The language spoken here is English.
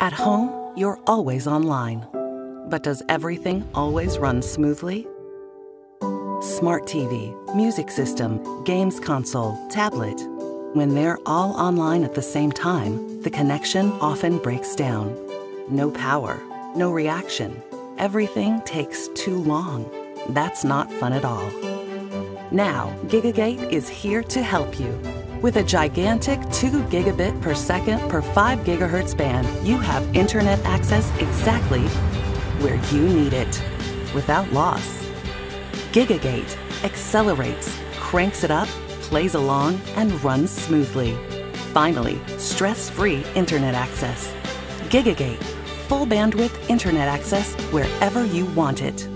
At home, you're always online. But does everything always run smoothly? Smart TV, music system, games console, tablet. When they're all online at the same time, the connection often breaks down. No power, no reaction. Everything takes too long. That's not fun at all. Now, Gigagate is here to help you. With a gigantic 2 gigabit per second per 5 gigahertz band, you have internet access exactly where you need it, without loss. Gigagate accelerates, cranks it up, plays along, and runs smoothly. Finally, stress-free internet access. Gigagate, full bandwidth internet access wherever you want it.